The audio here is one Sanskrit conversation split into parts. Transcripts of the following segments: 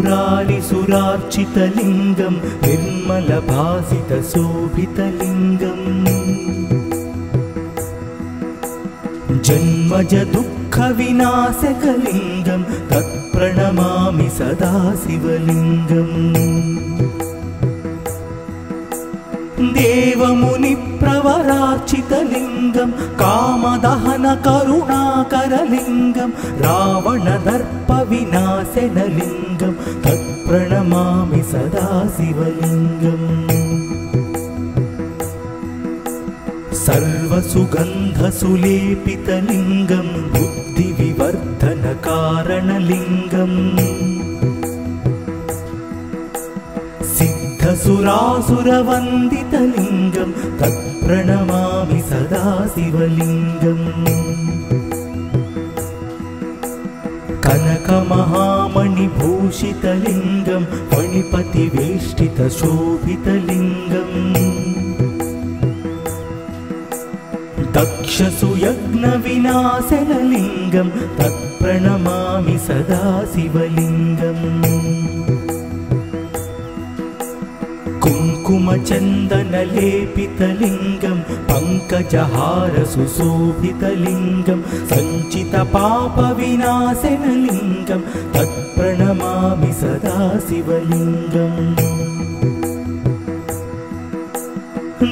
ब्रह्ममुरारिसुरार्चितलिङ्गं निर्मलभासितशोभितलिङ्गम् जन्मज दुःखविनाशकलिङ्गं तत्प्रणमामि सदा शिवलिङ्गम् देवमुनिप्रवरार्चितलिङ्गं कामदहनकरुणाकरलिङ्गं रावणदर्पविनाशनलिङ्गं तत्प्रणमामि सदा शिवलिङ्गम्। सर्वसुगन्धसुलेपितलिङ्गं बुद्धिविवर्धनकारणलिङ्गम् सिद्धसुरासुरवन्दितलिङ्गं तत्प्रणमामि सदा शिवलिङ्गम् कनकमहामणिभूषितलिङ्गं मणिपतिवेष्टितशोभितलिङ्गम्। दक्षसुयज्ञविनाशनलिङ्गं तत्प्रणमामि सदा शिवलिङ्गम् कुङ्कुमचन्दनलेपितलिङ्गं पङ्कजहारसुशोभितलिङ्गं सञ्चितपापविनाशनलिङ्गं तत्प्रणमामि सदा शिवलिङ्गम्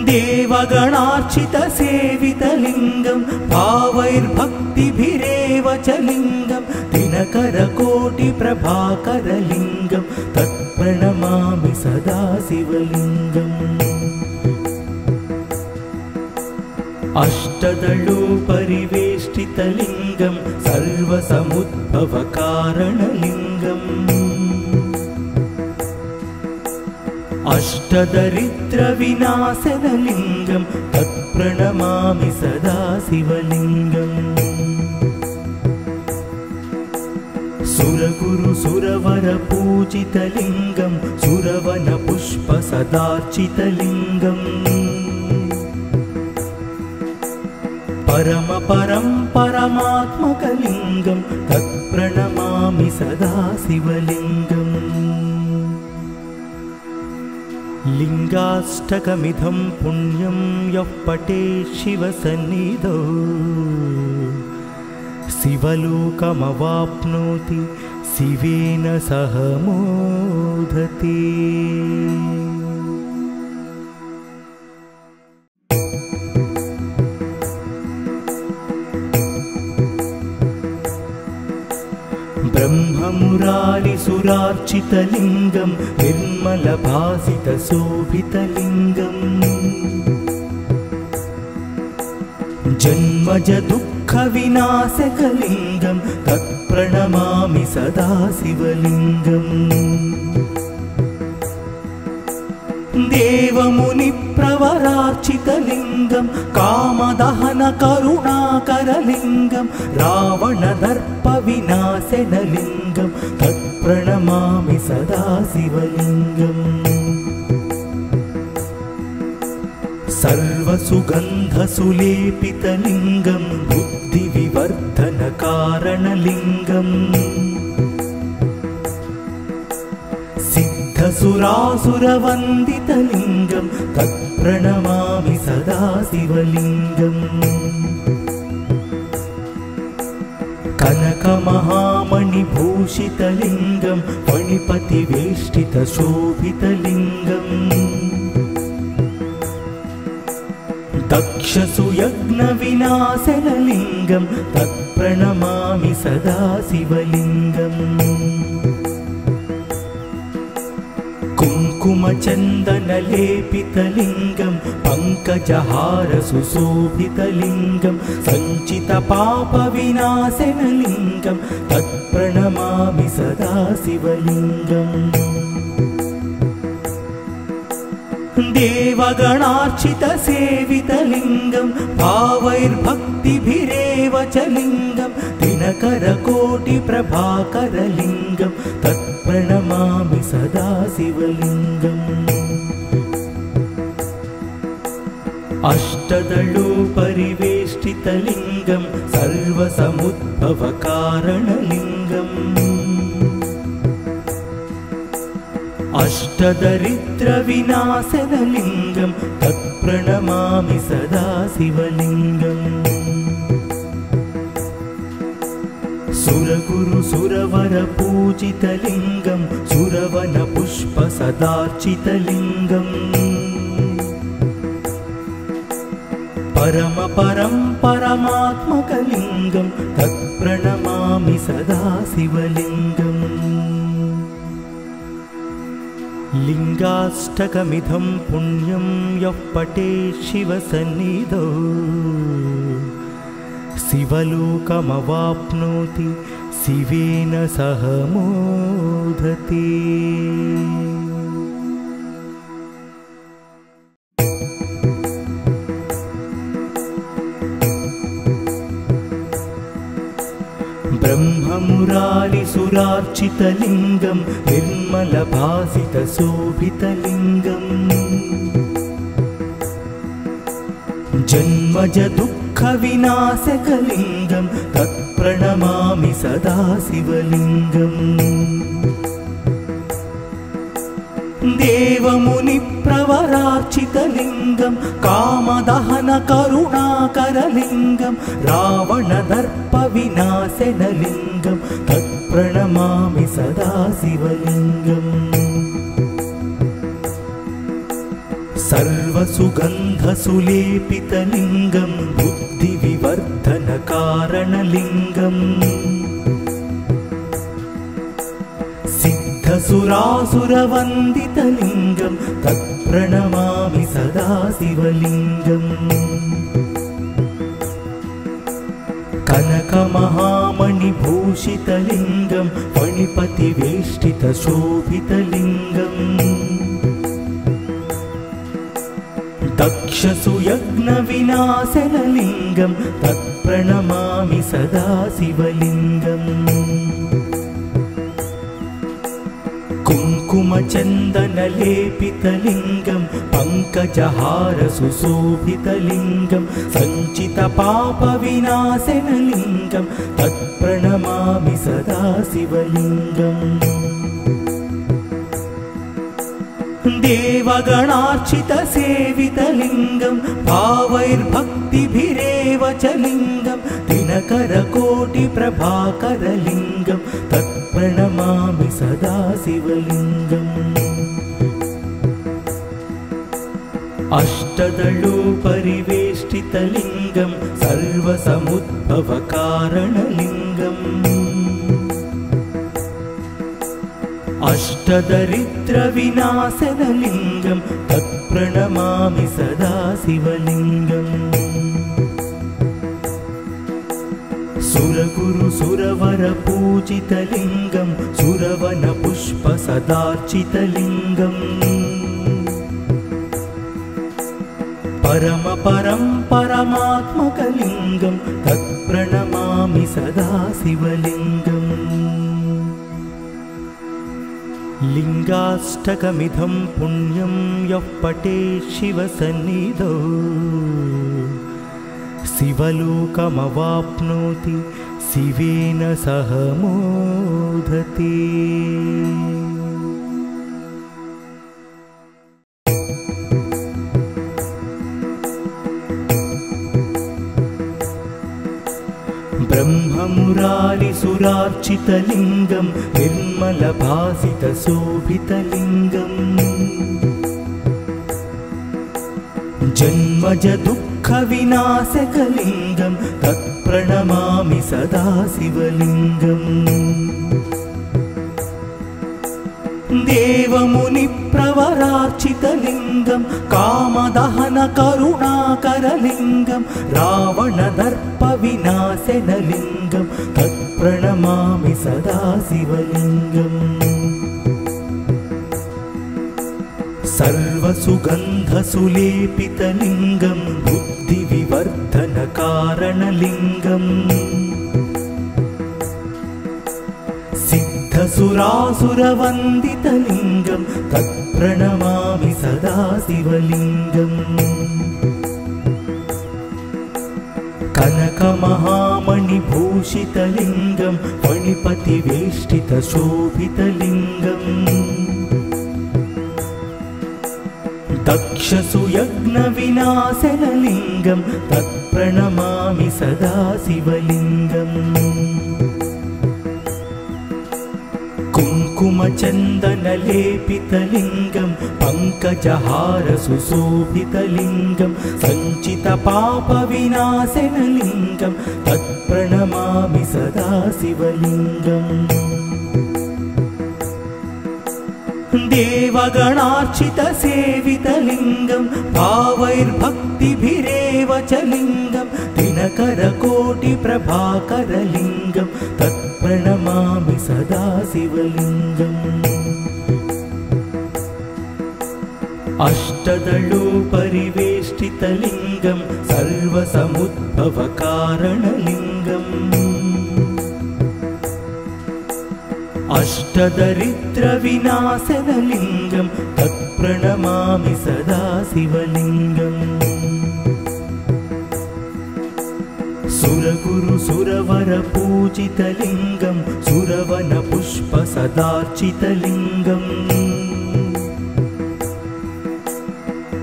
देवगणार्चितसेवितलिङ्गं भावैर्भक्तिभिरेव च लिङ्गं दिनकरकोटिप्रभाकरलिङ्गं तत्प्रणमामि सदा शिवलिङ्गम्। अष्टदलोपरिवेष्टितलिङ्गं सर्वसमुद्भवकारणलिङ्गम्। अष्टदरिद्रविनाशनलिङ्गं तत्प्रणमामि सदा शिवलिङ्गम् सुरगुरुसुरवरपूजितलिङ्गं सुरवनपुष्पसदार्चितलिङ्गम् परमपरं परमात्मकलिङ्गं तत्प्रणमामि सदा शिवलिङ्गम्। लिङ्गाष्टकमिदं पुण्यं यः पटे शिवसन्निधौ शिवलोकमवाप्नोति शिवेन सह मोदते। ब्रह्ममुरारिसुरार्चितलिङ्गं निर्मलभासितशोभितलिङ्गम् जन्मज दुःखविनाशकलिङ्गं तत्प्रणमामि सदा शिवलिङ्गम् देवमुनिप्रवरार्चितलिङ्गं कामदहनकरुणाकरलिङ्गं रावणदर्पविनाशनलिङ्गं तत्प्रणमामि सदा शिवलिङ्गम् सर्वसुगन्धसुलेपितलिङ्गं बुद्धिविवर्धनकारणलिङ्गम्। सिद्धसुरासुरवन्दितलिङ्गं तत्प्रणमामि सदा शिवलिङ्गम् कनकमहामणिभूषितलिङ्गं मणिपतिवेष्टितशोभितलिङ्गम् तत्प्रणमामि सदा शिवलिङ्गम्। कुङ्कुमचन्दनलेपितलिङ्गं पङ्कजहारसुशोभितलिङ्गं सञ्चितपापविनाशनलिङ्गं तत्प्रणमामि सदा शिवलिङ्गम् देवगणार्चितसेवितलिङ्गं भावैर्भक्तिभिरेव च लिङ्गं दिनकरकोटिप्रभाकरलिङ्गं तत्प्रणमामि सदा शिवलिङ्गम् अष्टदलोपरिवेष्टितलिङ्गं सर्वसमुद्भवकारणलिङ्गम् अष्टदरिद्रविनाशनलिङ्गं तत्प्रणमामि सदा शिवलिङ्गम्। सुरगुरु सुरवरपूजितलिङ्गं सुरवनपुष्प सदार्चितलिङ्गम् परम परं परमात्मकलिङ्गं तत्प्रणमामि सदा शिवलिङ्गम् लिङ्गाष्टकमिदं पुण्यं यः पटे शिवसन्निधौ। शिवलोकमवाप्नोति शिवेन सह मोदते ब्रह्ममुरारिसुरार्चितलिङ्गं निर्मलभासितशोभितलिङ्गम्। जन्मज दुःखविनाशकलिङ्गं तत्प्रणमामि सदा शिवलिङ्गम् देवमुनिप्रवरार्चितलिङ्गं कामदहनकरुणाकरलिङ्गं रावणदर्पविनाशनलिङ्गं तत्प्रणमामि सदा शिवलिङ्गम् सर्वसुगन्धसुलेपितलिङ्गं बुद्धिविवर्धनकारणलिङ्गम् सिद्धसुरासुरवन्दितलिङ्गं तत्प्रणमामि सदा शिवलिङ्गम् कनकमहामणिभूषितलिङ्गं फणिपतिवेष्टितशोभितलिङ्गम् दक्षसुयज्ञविनाशनलिङ्गं तत्प्रणमामि सदा शिवलिङ्गम् कुङ्कुमचन्दनलेपितलिङ्गं पङ्कजहारसुशोभितलिङ्गं सञ्चितपापविनाशनलिङ्गं तत्प्रणमामि सदा शिवलिङ्गम्। देवगणार्चितसेवितलिङ्गं भावैर्भक्तिभिरेव च लिङ्गं दिनकरकोटिप्रभाकरलिङ्गं तत्प्रणमामि सदा शिवलिङ्गम्। अष्टदलोपरिवेष्टितलिङ्गं सर्वसमुद्भवकारणलिङ्गम्। अष्टदरिद्रविनाशनलिङ्गं तत्प्रणमामि सदा शिवलिङ्गम् सुरगुरु सुरवरपूजितलिङ्गं सुरवनपुष्प सदार्चितलिङ्गम्। परम परं परमात्मकलिङ्गं तत्प्रणमामि सदा शिवलिङ्गम्। लिङ्गाष्टकमिदं पुण्यं यः पटे शिवसन्निधौ शिवलोकमवाप्नोति शिवेन सह मोदते। ब्रह्ममुरारिसुरार्चितलिङ्गं निर्मलभासितशोभितलिङ्गम् जन्मज दुःखविनाशकलिङ्गं तत्प्रणमामि सदा शिवलिङ्गम्। देवमुनिप्रवरार्चितलिङ्गं कामदहनकरुणाकरलिङ्गं रावणदर्पविनाशनलिङ्गं तत्प्रणमामि सदा शिवलिङ्गम् सर्वसुगन्धसुलेपितलिङ्गं बुद्धिविवर्धनकारणलिङ्गम् सिद्धसुरासुरवन्दितलिङ्गं सदा शिवलिङ्गम् कनकमहामणिभूषितलिङ्गं फणिपतिवेष्टितशोभितलिङ्गम् दक्षसुयज्ञविनाशनलिङ्गं तत्प्रणमामि सदा शिवलिङ्गम्। कुङ्कुमचन्दनलेपितलिङ्गं पङ्कजहारसुशोभितलिङ्गं सञ्चितपापविनाशनलिङ्गं तत्प्रणमामि सदा शिवलिङ्गम् देवगणार्चितसेवितलिङ्गं भावैर्भक्तिभिरेव च लिङ्गं दिनकरकोटिप्रभाकरलिङ्गं तत्प्रणमामि सदा शिवलिङ्गम् अष्टदलोपरिवेष्टितलिङ्गं सर्वसमुद्भवकारणलिङ्गम् अष्टदरिद्रविनाशनलिङ्गं तत्प्रणमामि सदा शिवलिङ्गम्। सुरगुरुसुरवरपूजितलिङ्गं सुरवनपुष्पसदार्चितलिङ्गम्।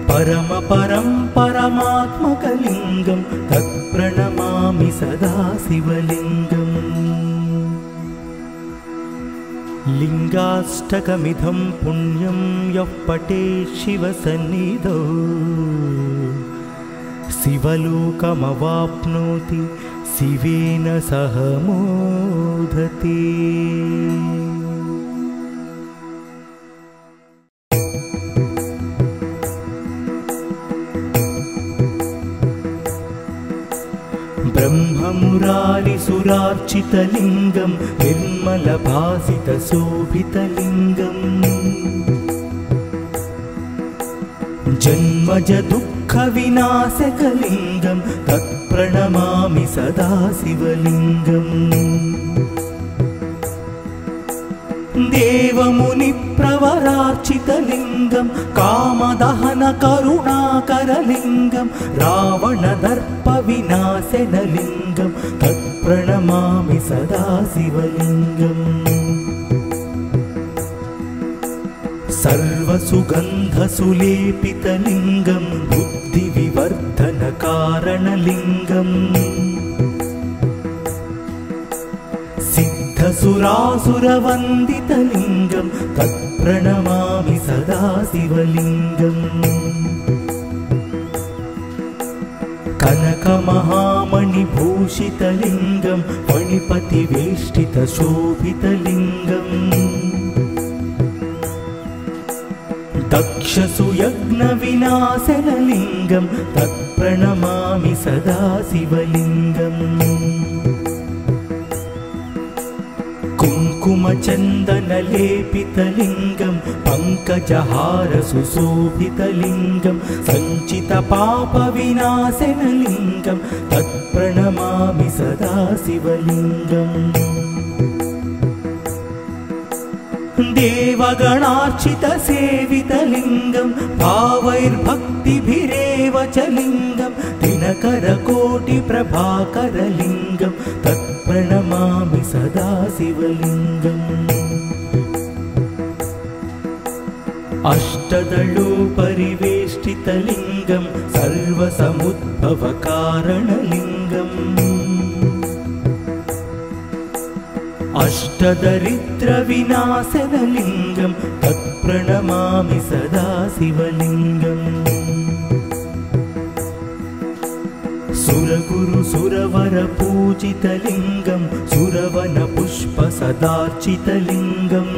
परमपरं परमात्मकलिङ्गं तत्प्रणमामि सदा शिवलिङ्गम् लिङ्गाष्टकमिदं पुण्यं यः पटे शिवसन्निधौ। शिवलोकमवाप्नोति शिवेन सह मोदते ब्रह्ममुरारिसुरार्चितलिङ्गं निर्मलभासितशोभितलिङ्गम् जन्मज दुःखविनाशकलिङ्गं तत्प्रणमामि सदा शिवलिङ्गम् देवमुनिप्रवरार्चितलिङ्गं कामदहनकरुणाकरलिङ्गं रावणदर्पविनाशनलिङ्गं तत्प्रणमामि सदा शिवलिङ्गम् सर्वसुगन्धसुलेपितलिङ्गं बुद्धिविवर्धनकारणलिङ्गम् सिद्धसुरासुरवन्दितलिङ्गं तत्प्रणमामि सदा शिवलिङ्गम्। कनकमहामणिभूषितलिङ्गं मणिपतिवेष्टितशोभितलिङ्गम् दक्षसुयज्ञविनाशनलिङ्गं तत्प्रणमामि सदा शिवलिङ्गम् कुङ्कुमचन्दनलेपितलिङ्गं पङ्कजहारसुशोभितलिङ्गं सञ्चितपापविनाशनलिङ्गं तत्प्रणमामि सदा शिवलिङ्गम् देवगणार्चितसेवितलिङ्गं भावैर्भक्तिभिरेव च लिङ्गं दिनकरकोटिप्रभाकरलिङ्गं तत्प्रणमामि सदा शिवलिङ्गम् अष्टदलोपरिवेष्टितलिङ्गं सर्वसमुद्भवकारणलिङ्गम्। अष्टदरिद्रविनाशनलिङ्गं तत्प्रणमामि सदा शिवलिङ्गम् सुरगुरुसुरवरपूजितलिङ्गं सुरवनपुष्पसदार्चितलिङ्गम्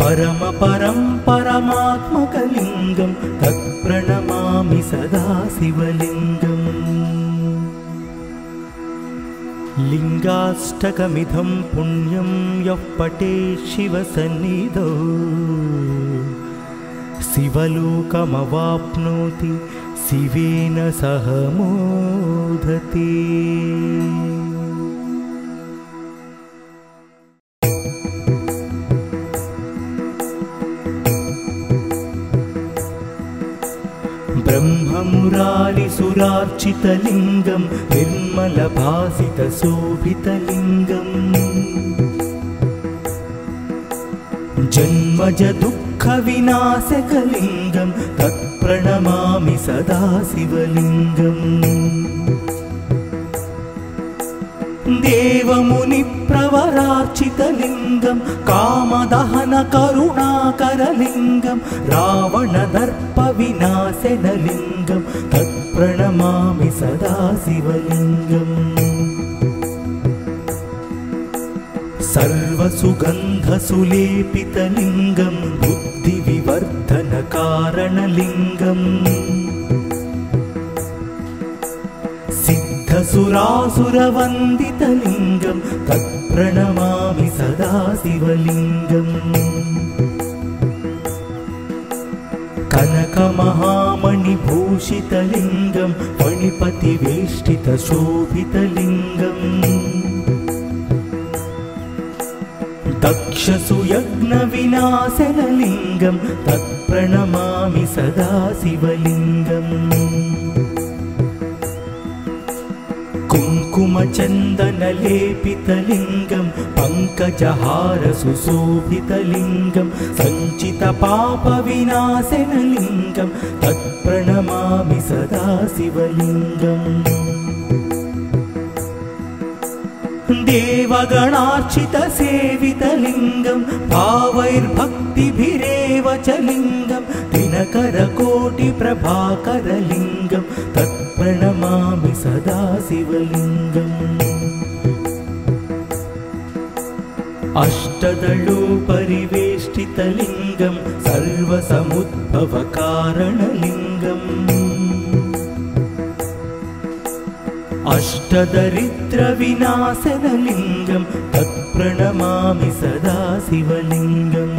परमपरं परमात्मकलिङ्गं तत्प्रणमामि सदा शिवलिङ्गम्। लिङ्गाष्टकमिदं पुण्यं यः पटे शिवसन्निधौ शिवलोकमवाप्नोति शिवेन सह मोदते। ब्रह्ममुरारिसुरार्चितलिङ्गं निर्मलभासितशोभितलिङ्गम् जन्मज दुःख दुःखविनाशकलिङ्गं तत्प्रणमामि सदा शिवलिङ्गम् देवमुनिप्रवरार्चितलिङ्गं कामदहनकरुणाकरलिङ्गं रावणदर्पविनाशनलिङ्गं तत्प्रणमामि सदा शिवलिङ्गम् सर्वसुगन्धसुलेपितलिङ्गं बुद्धिविवर्धनकारणलिङ्गम् सिद्धसुरासुरवन्दितलिङ्गं तत्प्रणमामि सदा शिवलिङ्गम् कनकमहामणिभूषितलिङ्गं मणिपतिवेष्टितशोभितलिङ्गम् दक्षसुयज्ञविनाशनलिङ्गं तत्प्रणमामि सदा शिवलिङ्गम्। कुङ्कुमचन्दनलेपितलिङ्गं पङ्कजहारसुशोभितलिङ्गं सञ्चितपापविनाशनलिङ्गं तत्प्रणमामि सदा शिवलिङ्गम् देवगणार्चितसेवितलिङ्गं भावैर्भक्तिभिरेव च लिङ्गं दिनकरकोटिप्रभाकरलिङ्गं तत्प्रणमामि सदा शिवलिङ्गम् अष्टदलोपरिवेष्टितलिङ्गं सर्वसमुद्भवकारणलिङ्गम् अष्टदरिद्रविनाशनलिङ्गं तत्प्रणमामि सदा शिवलिङ्गम्।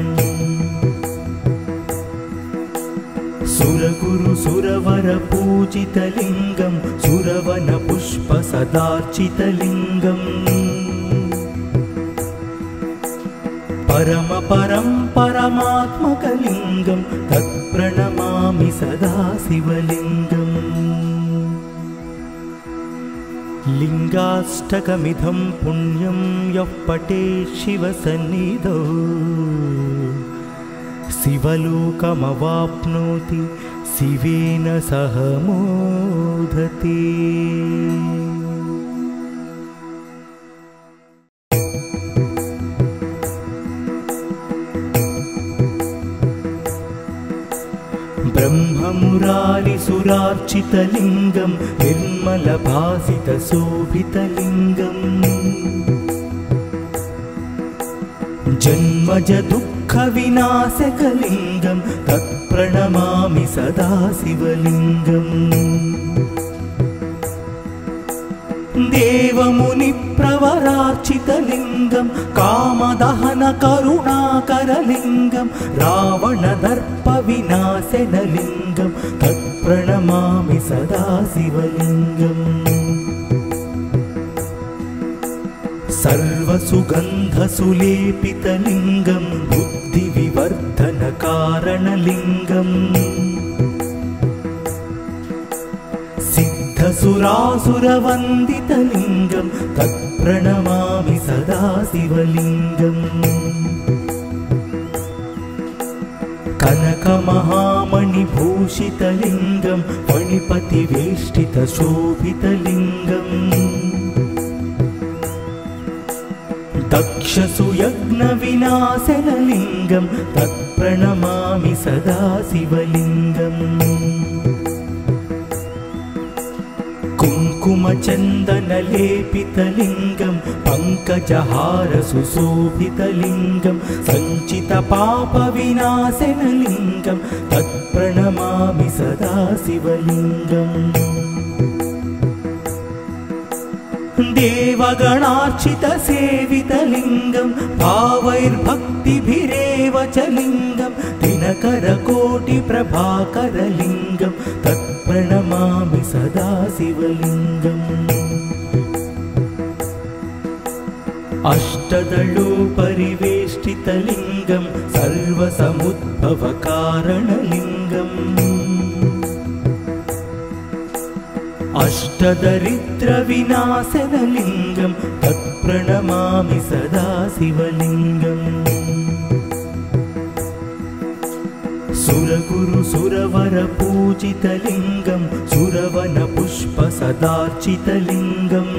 सुरगुरुसुरवरपूजितलिङ्गं सुरवनपुष्पसदार्चितलिङ्गम्। परमपरं परमात्मकलिङ्गं तत्प्रणमामि सदा शिवलिङ्गम् लिङ्गाष्टकमिदं पुण्यं यः पटे शिवसन्निधौ। शिवलोकमवाप्नोति शिवेन सह मोदते ब्रह्ममुरारिसुरार्चितलिङ्गं निर्मलभासितशोभितलिङ्गम् जन्मज दुःखविनाशकलिङ्गं तत्प्रणमामि सदा शिवलिङ्गम् देवमुनिप्रवरार्चितलिङ्गं कामदहनकरुणाकरलिङ्गं रावणदर्पविनाशनलिङ्गं तत्प्रणमामि सदा शिवलिङ्गम्। सर्वसुगन्धसुलेपितलिङ्गं बुद्धिविवर्धनकारणलिङ्गम् सिद्धसुरासुरवन्दितलिङ्गं तत्प्रणमामि सदा शिवलिङ्गम् कनकमहामणिभूषितलिङ्गं मणिपतिवेष्टितशोभितलिङ्गम् दक्षसुयज्ञविनाशनलिङ्गं तत्प्रणमामि सदा शिवलिङ्गम् कुङ्कुमचन्दनलेपितलिङ्गं पङ्कजहारसुशोभितलिङ्गं सञ्चितपापविनाशनलिङ्गं तत्प्रणमामि सदा शिवलिङ्गम् देवगणार्चितसेवितलिङ्गं भावैर्भक्तिभिरेव च लिङ्गं दिनकरकोटिप्रभाकरलिङ्गं तत्प्रणमामि सदा शिवलिङ्गम् अष्टदलोपरिवेष्टितलिङ्गं सर्वसमुद्भवकारणलिङ्गम् अष्टदरिद्रविनाशनलिङ्गं तत्प्रणमामि सदा शिवलिङ्गम्। सुरगुरु सुरवरपूजितलिङ्गं सुरवनपुष्पसदार्चितलिङ्गम्।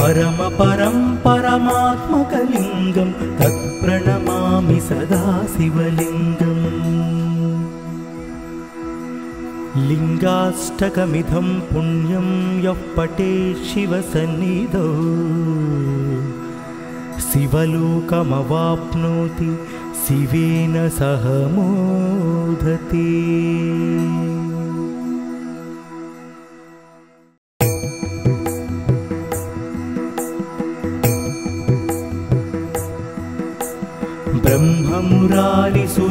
परमपरं परमात्मकलिङ्गं तत्प्रणमामि सदा शिवलिङ्गम् लिङ्गाष्टकमिदं पुण्यं यः पटे शिवसन्निधौ शिवलोकमवाप्नोति शिवेन सह मोदते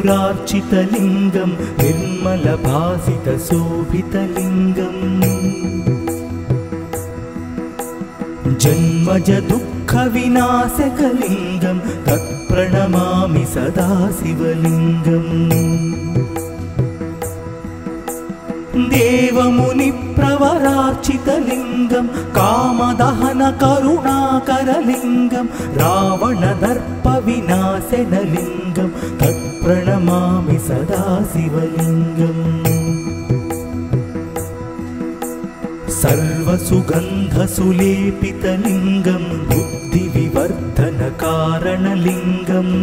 ब्रह्ममुरारिसुरार्चितलिङ्गं निर्मलभासितशोभितलिङ्गम् तत्प्रणमामि सदा शिवलिङ्गम् देवमुनिप्रवरार्चितलिङ्गं कामदहनकरुणाकरलिङ्गं रावणदर्पविनाशनलिङ्गं तत्प्रणमामि सदा शिवलिङ्गम्। सर्वसुगन्धसुलेपितलिङ्गं बुद्धिविवर्धनकारणलिङ्गम्।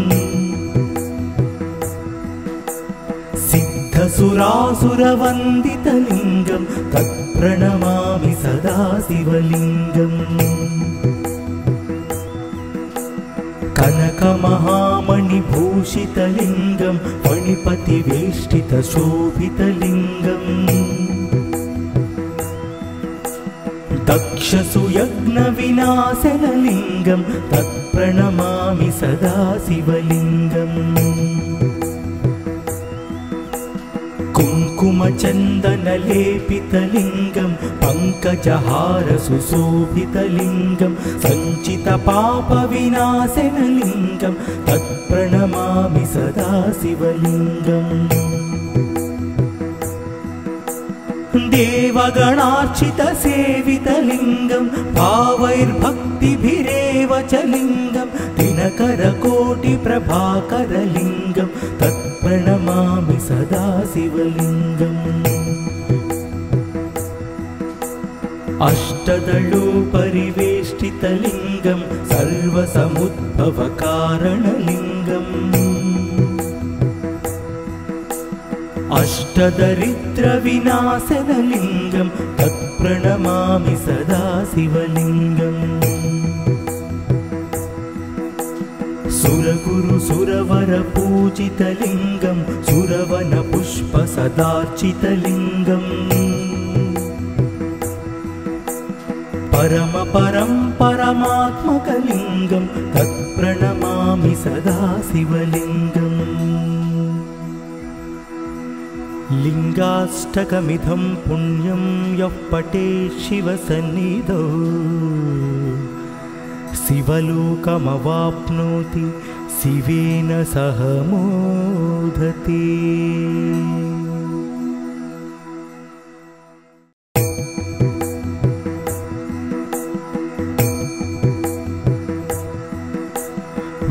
सिद्धसुरासुरवन्दितलिङ्गं सदा शिवलिङ्गम् कनकमहामणिभूषितलिङ्गं मणिपतिवेष्टितशोभितलिङ्गम् दक्षसुयज्ञविनाशनलिङ्गं तत्प्रणमामि सदा शिवलिङ्गम् कुङ्कुमचन्दनलेपितलिङ्गं पङ्कजहारसुशोभितलिङ्गं सञ्चितपापविनाशनलिङ्गं तत्प्रणमामि सदा शिवलिङ्गम्। देवगणार्चितसेवितलिङ्गं भावैर्भक्तिभिरेव च लिङ्गं दिनकरकोटिप्रभाकरलिङ्गं तत्प्रणमामि सदा शिवलिङ्गम् अष्टदलोपरिवेष्टितलिङ्गं सर्वसमुद्भवकारणलिङ्गम्। अष्टदरिद्रविनाशनलिङ्गं तत्प्रणमामि सदा शिवलिङ्गम् सुरवरपूजितलिङ्गं सुरवनपुष्पसदार्चितलिङ्गम् परमात्मकलिङ्गं तत्प्रणमामि सदा शिवलिङ्गम्। लिङ्गाष्टकमिदं पुण्यं यः पटे शिवसन्निधौ शिवलोकमवाप्नोति शिवेन सह मोदते।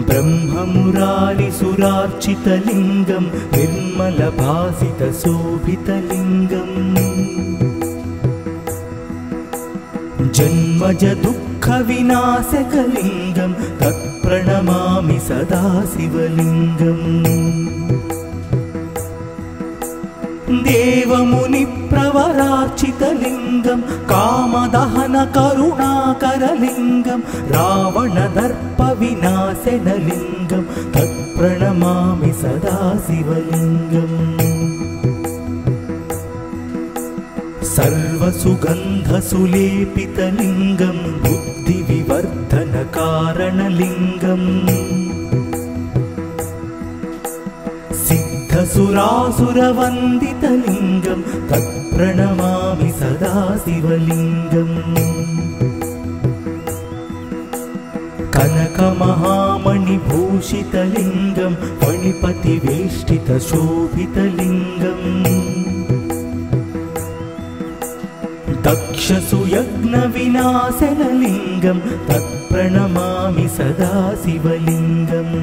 ब्रह्ममुरारिसुरार्चितलिङ्गं निर्मलभासितशोभितलिङ्गम्। जन्मज दुःखविनाशकलिङ्गं तत्प्रणमामि सदा शिवलिङ्गम् देवमुनिप्रवरार्चितलिङ्गं कामदहनकरुणाकरलिङ्गं रावणदर्पविनाशनलिङ्गं तत्प्रणमामि सदा शिवलिङ्गम् सर्वसुगन्धसुलेपितलिङ्गं बुद्धिविवर्धनकारणलिङ्गम् सिद्धसुरासुरवन्दितलिङ्गं तत्प्रणमामि सदा शिवलिङ्गम् कनकमहामणिभूषितलिङ्गं मणिपतिवेष्टितशोभितलिङ्गम् तक्षसु यज्ञविनाशनलिङ्गं तत्प्रणमामि सदा शिवलिङ्गम्।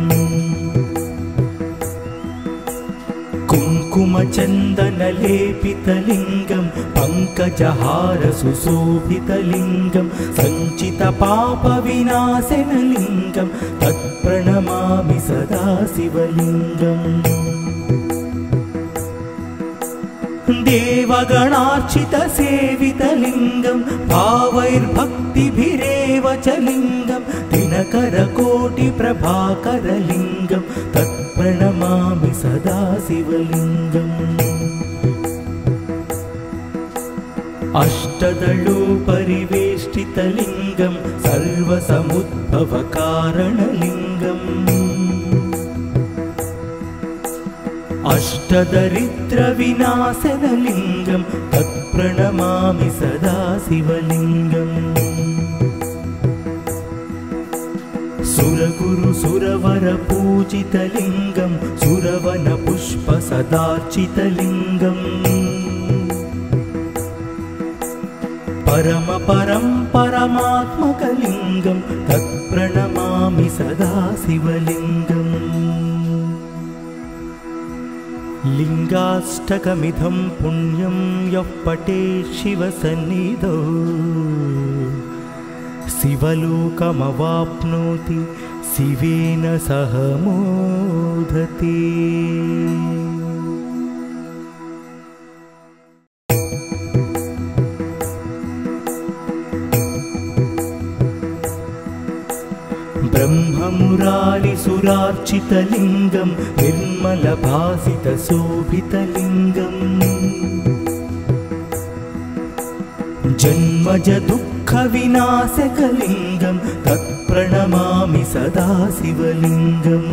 कुङ्कुमचन्दनलेपितलिङ्गं पङ्कजहारसुशोभितलिङ्गं सञ्चितपापविनाशनलिङ्गं तत्प्रणमामि सदा शिवलिङ्गम्। देवगणार्चितसेवितलिङ्गं भावैर्भक्तिभिरेव च लिङ्गं दिनकरकोटिप्रभाकरलिङ्गं तत्प्रणमामि सदा शिवलिङ्गम् अष्टदलोपरिवेष्टितलिङ्गं सर्वसमुद्भवकारणलिङ्गम् अष्टदरिद्रविनाशनलिङ्गं तत्प्रणमामि सदा शिवलिङ्गम्। सुरगुरुसुरवरपूजितलिङ्गं सुरवनपुष्पसदार्चितलिङ्गम्। परमपरं परमात्मकलिङ्गं तत्प्रणमामि सदा शिवलिङ्गम् लिङ्गाष्टकमिदं पुण्यं यः पटे शिवसन्निधौ शिवलोकमवाप्नोति शिवेन सह मोदते निर्मलभासितशोभितलिङ्गम् जन्मज दुःखविनाशकलिङ्गं तत्प्रणमामि सदा शिवलिङ्गम्।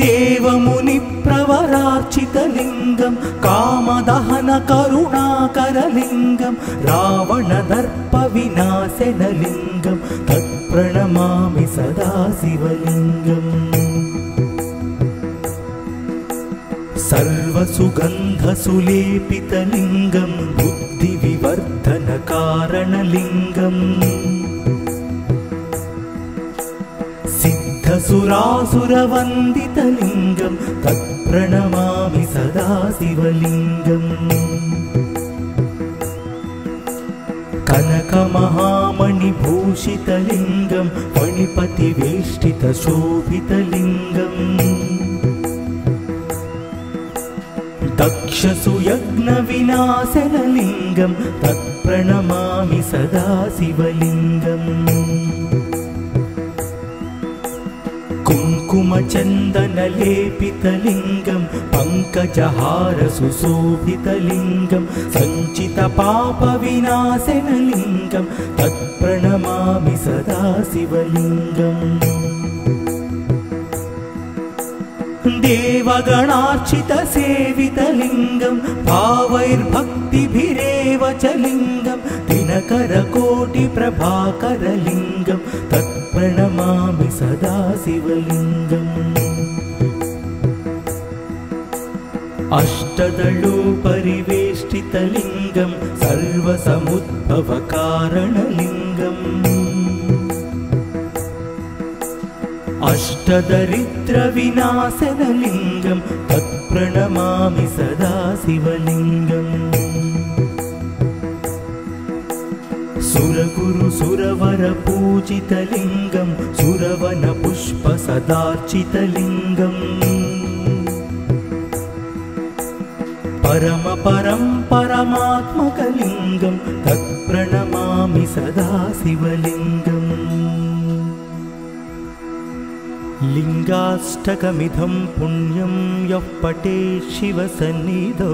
देवमुनिप्रवरार्चितलिङ्गं कामदहनकरुणाकरलिङ्गं रावणदर्पविनाशनलिङ्गं तत्प्रणमामि सदा शिवलिङ्गम्। सर्वसुगन्धसुलेपितलिङ्गं बुद्धिविवर्धनकारणलिङ्गम्। सिद्धसुरासुरवन्दितलिङ्गं तत्प्रणमामि सदा शिवलिङ्गम् कनकमहामणिभूषितलिङ्गं मणिपतिवेष्टितशोभितलिङ्गम् दक्षसुयज्ञविनाशनलिङ्गं तत्प्रणमामि सदा शिवलिङ्गम् कुङ्कुमचन्दनलेपितलिङ्गं पङ्कजहारसुशोभितलिङ्गं सञ्चितपापविनाशनलिङ्गं तत्प्रणमामि सदा शिवलिङ्गम् देवगणार्चितसेवितलिङ्गं भावैर्भक्तिभिरेव च लिङ्गं दिनकरकोटिप्रभाकरलिङ्गं तत्प्रणमामि सदा शिवलिङ्गम् अष्टदलोपरिवेष्टितलिङ्गं सर्वसमुद्भवकारणलिङ्गम्। अष्टदरिद्रविनाशनलिङ्गं तत्प्रणमामि सदा शिवलिङ्गम् सुरगुरुसुरवरपूजितलिङ्गं सुरवनपुष्पसदार्चितलिङ्गम् परमपरं परमात्मकलिङ्गं तत्प्रणमामि सदा शिवलिङ्गम्। लिङ्गाष्टकमिदं पुण्यं यः पटे शिवसन्निधौ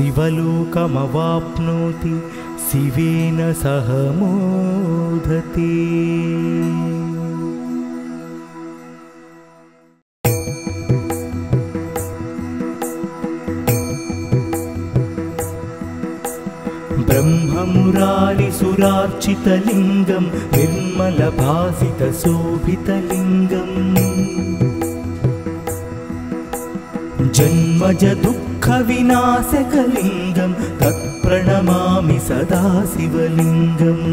शिवलोकमवाप्नोति शिवेन सह मोदते। ब्रह्ममुरारिसुरार्चितलिङ्गं निर्मलभासितशोभितलिङ्गम्। जन्मज दुःखविनाशकलिङ्गं तत्प्रणमामि सदा शिवलिङ्गम्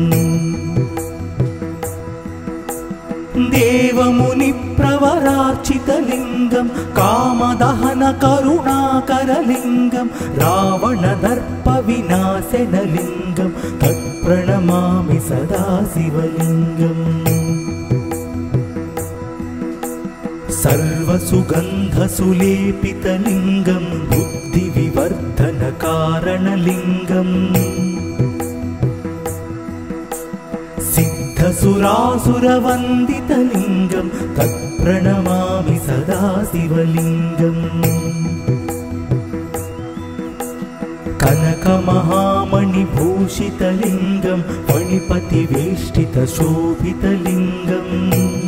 देवमुनिप्रवरार्चितलिङ्गं कामदहनकरुणाकरलिङ्गं रावणदर्पविनाशनलिङ्गं तत्प्रणमामि सदा शिवलिङ्गम् सर्वसुगन्धसुलेपितलिङ्गं सिद्धसुरासुरवन्दितलिङ्गं तत्प्रणमामि सदा शिवलिङ्गम् कनकमहामणिभूषितलिङ्गं मणिपतिवेष्टितशोभितलिङ्गम्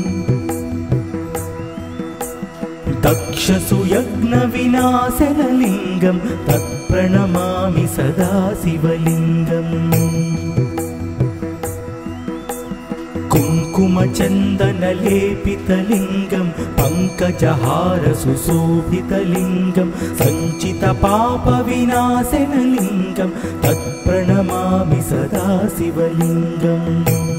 दक्षसुयज्ञविनाशनलिङ्गं तत्प्रणमामि सदा शिवलिङ्गम् कुङ्कुमचन्दनलेपितलिङ्गं पङ्कजहारसुशोभितलिङ्गं सञ्चितपापविनाशनलिङ्गं तत्प्रणमामि सदा शिवलिङ्गम्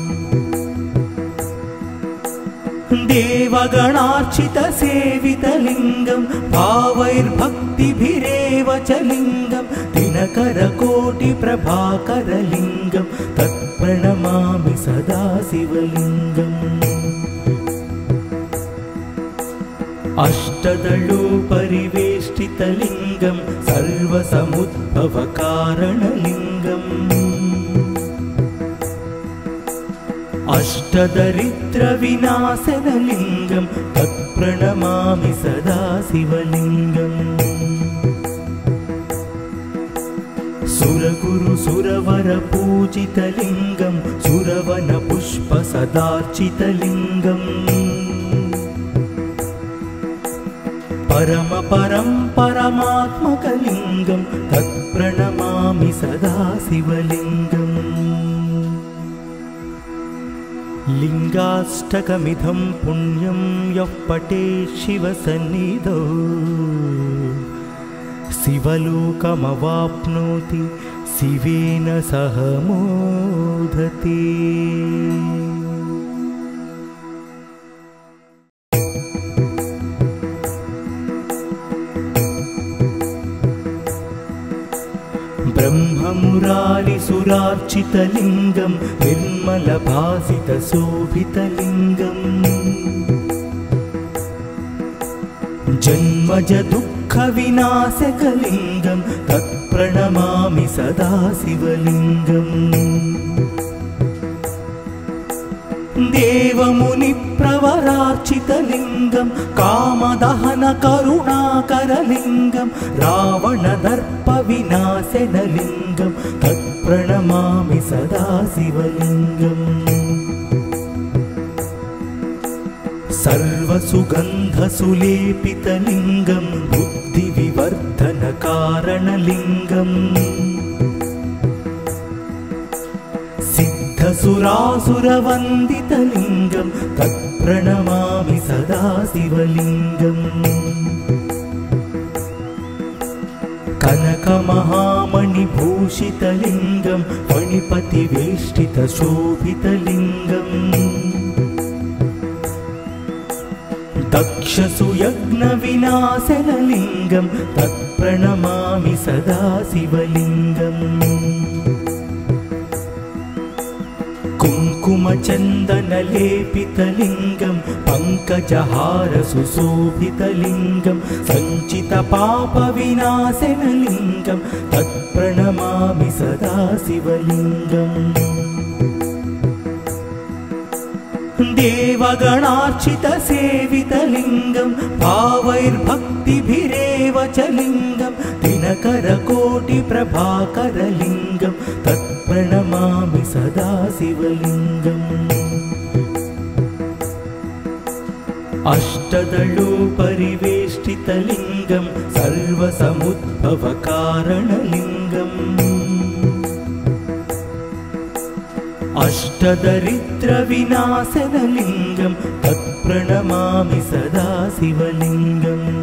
देवगणार्चितसेवितलिङ्गं भावैर्भक्तिभिरेव च लिङ्गं दिनकरकोटिप्रभाकरलिङ्गं तत्प्रणमामि सदा शिवलिङ्गम् अष्टदलोपरिवेष्टितलिङ्गं सर्वसमुद्भवकारणलिङ्गम् अष्टदरिद्रविनाशनलिङ्गं तत्प्रणमामि सदा शिवलिङ्गम्। सुरगुरुसुरवरपूजितलिङ्गं सुरवनपुष्पसदार्चितलिङ्गम्। परमपरं परमात्मकलिङ्गं तत्प्रणमामि सदा शिवलिङ्गम् लिङ्गाष्टकमिदं पुण्यं यः पटे शिवसन्निधौ शिवलोकमवाप्नोति शिवेन सह मोदते ब्रह्ममुरारिसुरार्चितलिङ्गं निर्मलभासितशोभितलिङ्गम् जन्मज दुःखविनाशकलिङ्गं तत्प्रणमामि सदा शिवलिङ्गम् देवमुनिप्रवरार्चितलिङ्गं कामदहनकरुणाकरलिङ्गं रावणदर्पविनाशनलिङ्गं तत्प्रणमामि सदा शिवलिङ्गम्। सर्वसुगन्धसुलेपितलिङ्गं बुद्धिविवर्धनकारणलिङ्गम्। सिद्धसुरासुरवन्दितलिङ्गं तत्प्रणमामि सदा शिवलिङ्गम् कनकमहामणिभूषितलिङ्गं मणिपतिवेष्टितशोभितलिङ्गम् दक्षसुयज्ञविनाशनलिङ्गं तत्प्रणमामि सदा शिवलिङ्गम् कुङ्कुमचन्दनलेपितलिङ्गं पङ्कजहारसुशोभितलिङ्गं सञ्चितपापविनाशनलिङ्गं तत्प्रणमामि सदा शिवलिङ्गम् देवगणार्चितसेवितलिङ्गं भावैर्भक्तिभिरेव च लिङ्गं दिनकरकोटिप्रभाकरलिङ्गं तत्प्रणमामि सदा शिवलिङ्गम् अष्टदलोपरिवेष्टितलिङ्गं सर्वसमुद्भवकारणलिङ्गम्। अष्टदरिद्रविनाशनलिङ्गं तत्प्रणमामि सदा शिवलिङ्गम्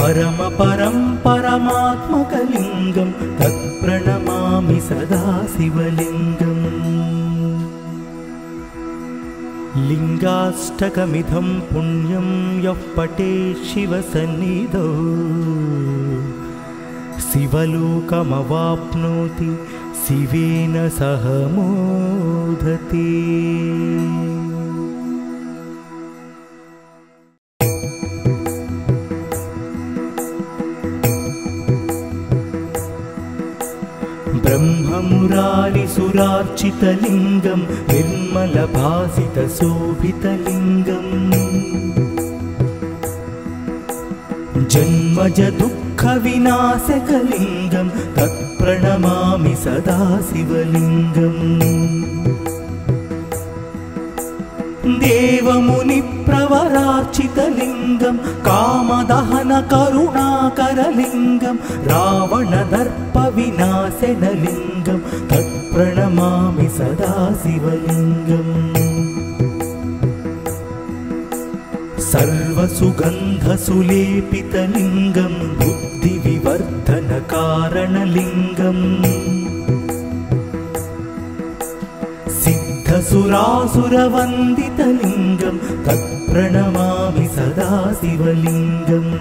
परमपरं परमात्मकलिङ्गं तत्प्रणमामि सदा शिवलिङ्गम्। लिङ्गाष्टकमिदं पुण्यं यः पटे शिवसन्निधौ शिवलोकमवाप्नोति शिवेन सह मोदते। ब्रह्ममुरारिसुरार्चितलिङ्गं निर्मलभासितशोभितलिङ्गम्। जन्मज दुःखविनाशकलिङ्गं तत्प्रणमामि सदा शिवलिङ्गम् देवमुनिप्रवरार्चितलिङ्गं कामदहनकरुणाकरलिङ्गं रावणदर्पविनाशनलिङ्गं तत्प्रणमामि सदा शिवलिङ्गम् सर्वसुगन्धसुलेपितलिङ्गं बुद्धिविवर्धनकारणलिङ्गम् सिद्धसुरासुरवन्दितलिङ्गं तत्प्रणमामि सदा शिवलिङ्गम्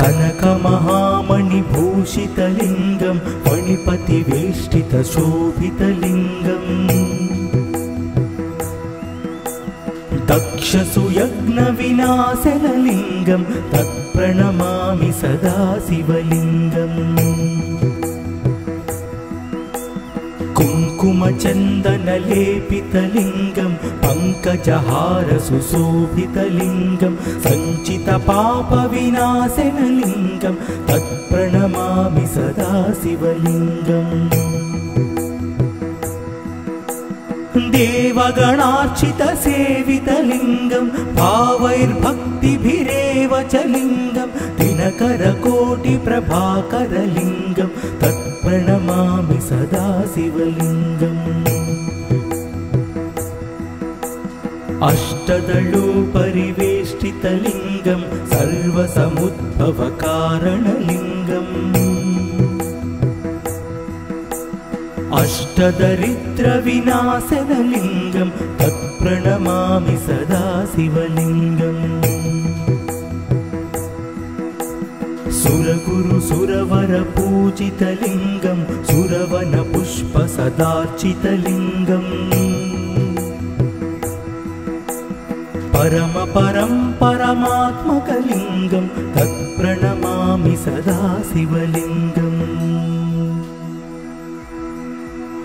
कनकमहामणिभूषितलिङ्गं मणिपतिवेष्टितशोभितलिङ्गम् दक्षसुयज्ञविनाशनलिङ्गं तत्प्रणमामि सदा शिवलिङ्गम्। कुङ्कुमचन्दनलेपितलिङ्गं पङ्कजहारसुशोभितलिङ्गं सञ्चितपापविनाशनलिङ्गं तत्प्रणमामि सदा शिवलिङ्गम् देवगणार्चितसेवितलिङ्गं भावैर्भक्तिभिरेव च लिङ्गं दिनकरकोटिप्रभाकरलिङ्गं तत्प्रणमामि सदा शिवलिङ्गम्। अष्टदलोपरिवेष्टितलिङ्गं सर्वसमुद्भवकारणलिङ्गम् अष्टदरिद्रविनाशनलिङ्गं तत्प्रणमामि सदा शिवलिङ्गम्। सुरगुरुसुरवरपूजितलिङ्गं सुरवनपुष्पसदार्चितलिङ्गम्। परमपरं परमात्मकलिङ्गं तत्प्रणमामि सदा शिवलिङ्गम्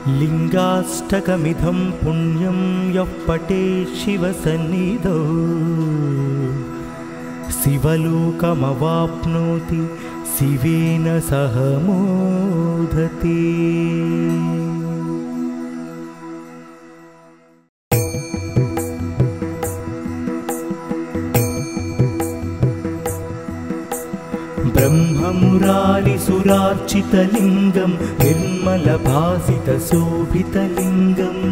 लिङ्गाष्टकमिदं पुण्यं यः पटे शिवसन्निधौ शिवलोकमवाप्नोति शिवेन सह मोदते ब्रह्ममुरारिसुरार्चितलिङ्गं निर्मलभासितशोभितलिङ्गम्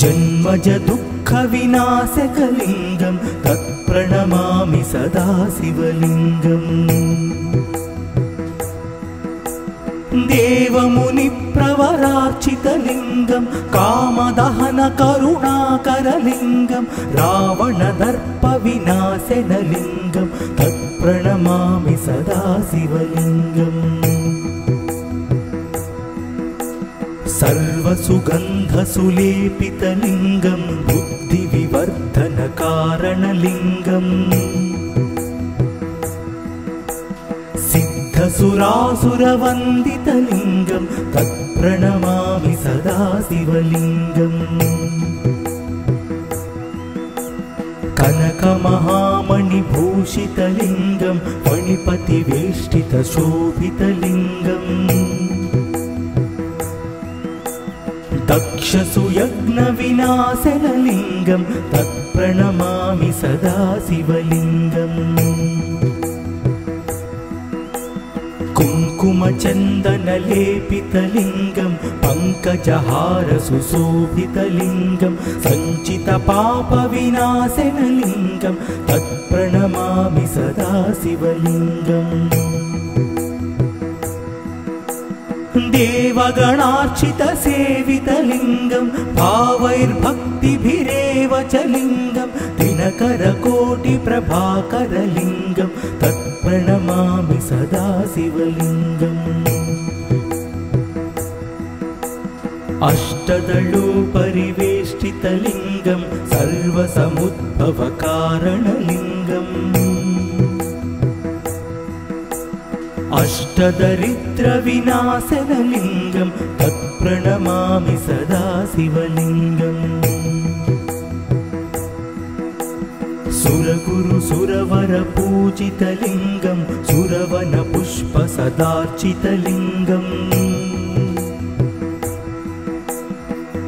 जन्मज दुःखविनाशकलिङ्गं तत्प्रणमामि सदा शिवलिङ्गम्। देवमुनिप्रवरार्चितलिङ्गं कामदहनकरुणाकरलिङ्गं रावणदर्पविनाशनलिङ्गं तत्प्रणमामि सदा शिवलिङ्गम्। सर्वसुगन्धसुलेपितलिङ्गं बुद्धिविवर्धनकारणलिङ्गम्। सिद्धसुरासुरवन्दितलिङ्गं तत्प्रणमामि सदा शिवलिङ्गम् कनकमहामणिभूषितलिङ्गं मणिपतिवेष्टितशोभितलिङ्गम्। दक्षसुयज्ञविनाशनलिङ्गं तत्प्रणमामि सदा शिवलिङ्गम् कुङ्कुमचन्दनलेपितलिङ्गं पङ्कजहारसुशोभितलिङ्गं सञ्चितपापविनाशनलिङ्गं तत्प्रणमामि सदा शिवलिङ्गम् देवगणार्चितसेवितलिङ्गं भावैर्भक्तिभिरेव च लिङ्गं दिनकरकोटिप्रभाकरलिङ्गं तत्प्रणमामि सदा शिवलिङ्गम् अष्टदलोपरिवेष्टितलिङ्गं सर्वसमुद्भवकारणलिङ्गम् अष्टदरिद्रविनाशनलिङ्गं तत्प्रणमामि सदा शिवलिङ्गम्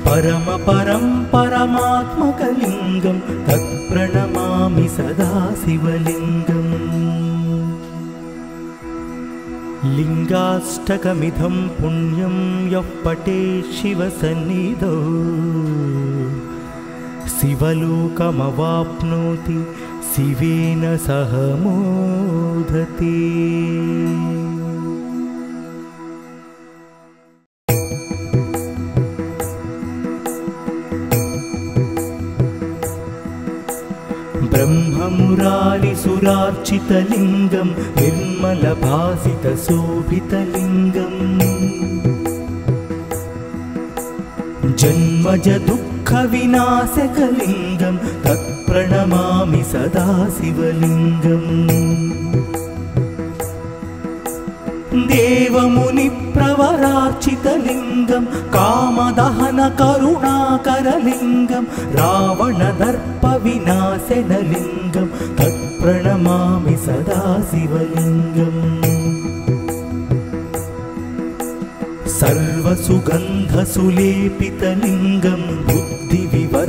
परमपरं परमात्मकलिङ्गं तत्प्रणमामि सदा शिवलिङ्गम्। लिङ्गाष्टकमिदं पुण्यं यः पटे शिवसन्निधौ शिवलोकमवाप्नोति शिवेन सह मोदते। ब्रह्ममुरारिसुरार्चितलिङ्गं निर्मलभासितशोभितलिङ्गम्। जन्मज दुःखविनाशकलिङ्गं तत्प्रणमामि सदा शिवलिङ्गम्। देवमुनिप्रवरार्चितलिङ्गं कामदहनकरुणाकरलिङ्गं रावणदर्पविनाशनलिङ्गं तत्प्रणमामि सदा शिवलिङ्गम्। सर्वसुगन्धसुलेपितलिङ्गं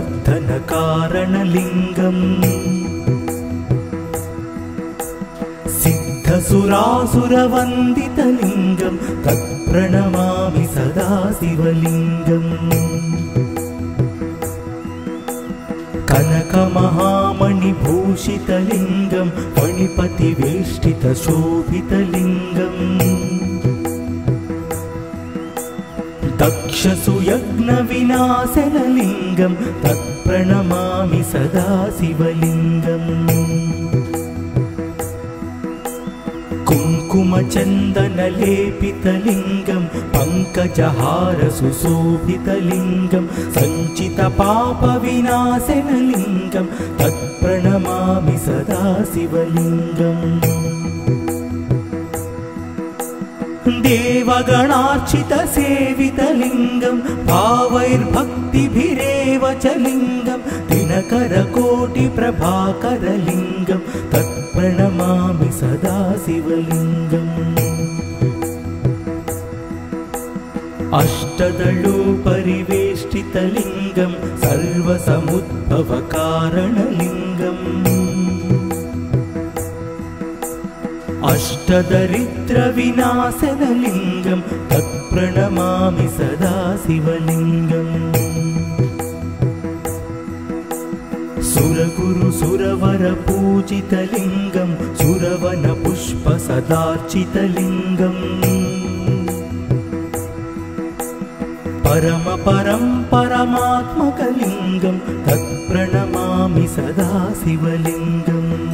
बुद्धिविवर्धनकारणलिङ्गम् सिद्धसुरासुरवन्दितलिङ्गं तत्प्रणमामि सदा शिवलिङ्गम् कनकमहामणिभूषितलिङ्गं मणिपतिवेष्टितशोभितलिङ्गम् दक्षसुयज्ञविनाशनलिङ्गं तत्प्रणमामि सदा शिवलिङ्गम्। कुङ्कुमचन्दनलेपितलिङ्गं पङ्कजहारसुशोभितलिङ्गं सञ्चितपापविनाशनलिङ्गं तत्प्रणमामि सदा शिवलिङ्गम् देवगणार्चितसेवितलिङ्गं भावैर्भक्तिभिरेव च लिङ्गं दिनकरकोटिप्रभाकरलिङ्गं तत्प्रणमामि सदा शिवलिङ्गम् अष्टदलोपरिवेष्टितलिङ्गं सर्वसमुद्भवकारणलिङ्गम् अष्टदरिद्रविनाशनलिङ्गं तत्प्रणमामि सदा शिवलिङ्गम्। सुरगुरुसुरवरपूजितलिङ्गं सुरवनपुष्पसदार्चितलिङ्गम्। परमपरं परमात्मकलिङ्गं तत्प्रणमामि सदा शिवलिङ्गम्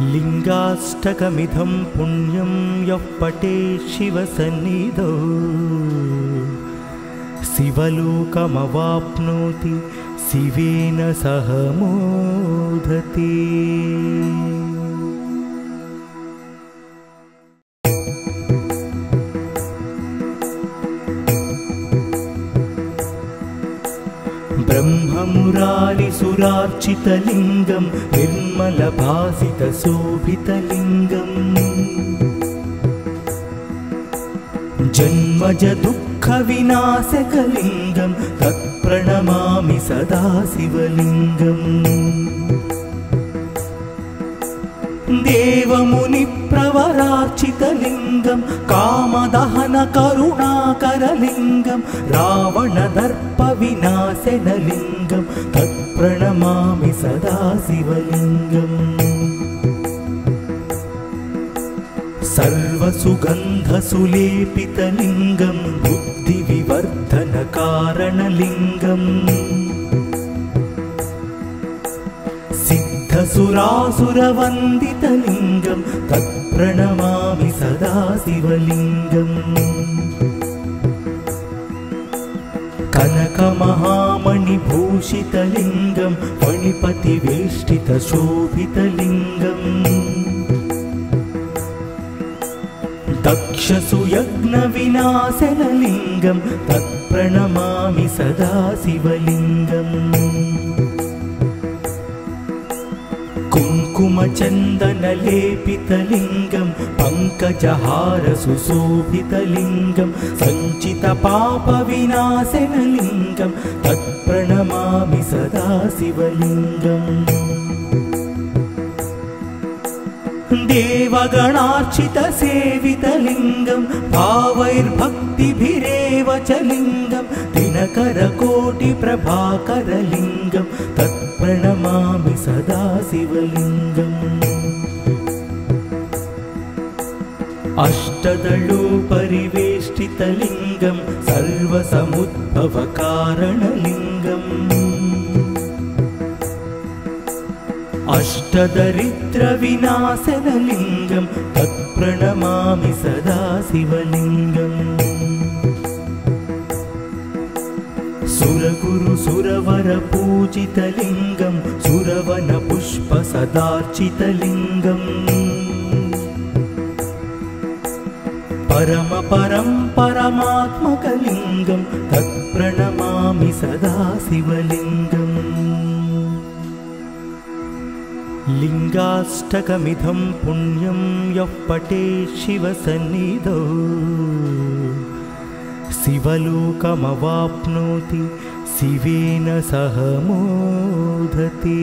लिङ्गाष्टकमिदं पुण्यं यः पटे शिवसन्निधौ शिवलोकमवाप्नोति शिवेन सह मोदते ब्रह्ममुरारिसुरार्चितलिङ्गं निर्मलभासितशोभितलिङ्गम् जन्मज दुःखविनाशकलिङ्गं तत्प्रणमामि सदा शिवलिङ्गम् देवमुनिप्रवरार्चितलिङ्गं कामदहनकरुणाकरलिङ्गं रावणदर्पविनाशनलिङ्गं तत्प्रणमामि सदा शिवलिङ्गम्। सर्वसुगन्धसुलेपितलिङ्गं बुद्धिविवर्धनकारणलिङ्गम्। सिद्धसुरासुरवन्दितलिङ्गं तत्प्रणमामि सदा शिवलिङ्गम् कनकमहामणिभूषितलिङ्गं मणिपतिवेष्टितशोभितलिङ्गम् दक्षसुयज्ञविनाशनलिङ्गं तत्प्रणमामि सदा शिवलिङ्गम् कुङ्कुमचन्दनलेपितलिङ्गं पङ्कजहारसुशोभितलिङ्गं सञ्चितपापविनाशनलिङ्गं तत्प्रणमामि सदा शिवलिङ्गम् देवगणार्चितसेवितलिङ्गं भावैर्भक्तिभिरेव च लिङ्गं दिनकरकोटिप्रभाकरलिङ्गं तत्प्रणमामि सदा शिवलिङ्गम् अष्टदलोपरिवेष्टितलिङ्गं सर्वसमुद्भवकारणलिङ्गम्। अष्टदरिद्रविनाशनलिङ्गं तत्प्रणमामि सदा शिवलिङ्गम् सुरगुरुसुरवरपूजितलिङ्गं सुरवनपुष्पसदार्चितलिङ्गम् परमपरं परमात्मकलिङ्गं तत्प्रणमामि सदा शिवलिङ्गम्। लिङ्गाष्टकमिदं पुण्यं यः पटे शिवसन्निधौ शिवलोकमवाप्नोति शिवेन सह मोदते